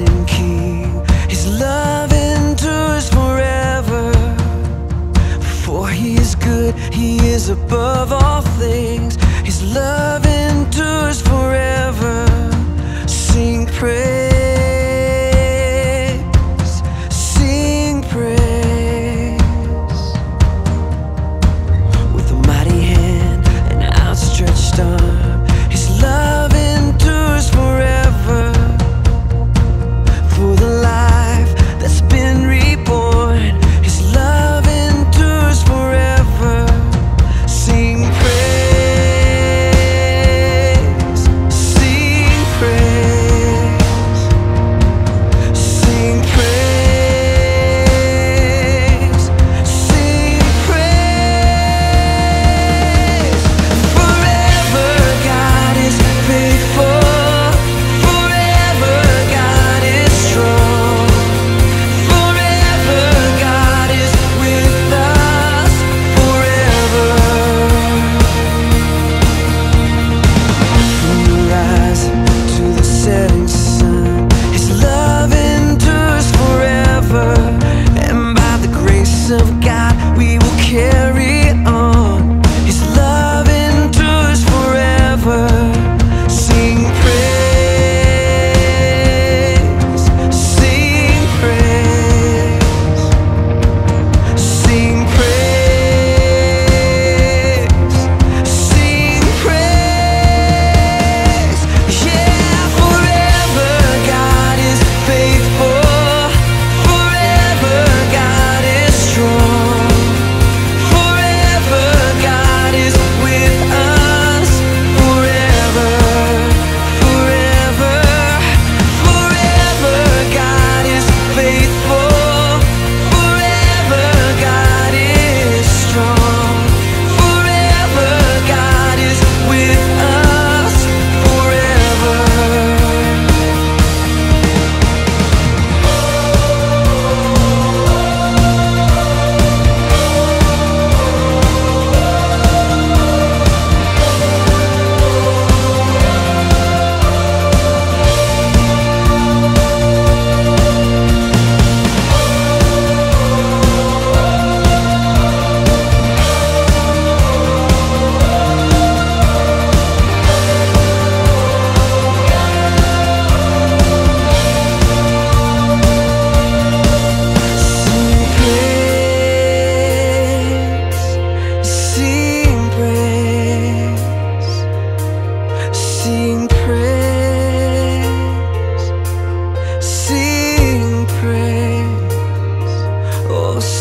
and King. His love endures forever. For he is good, he is above all things.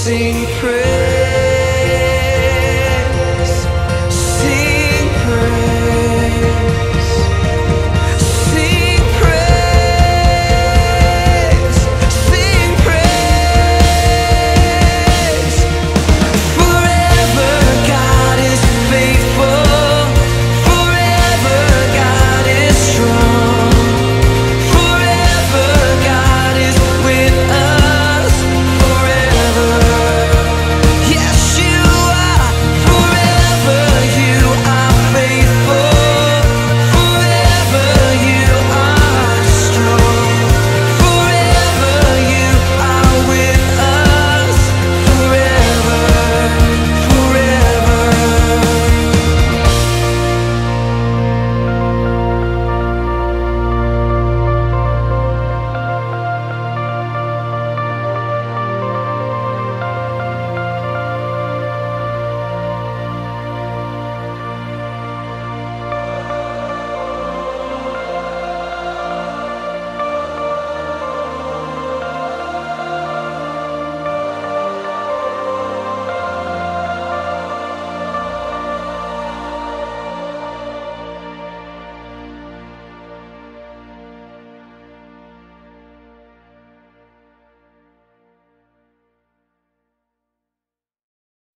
sing praise.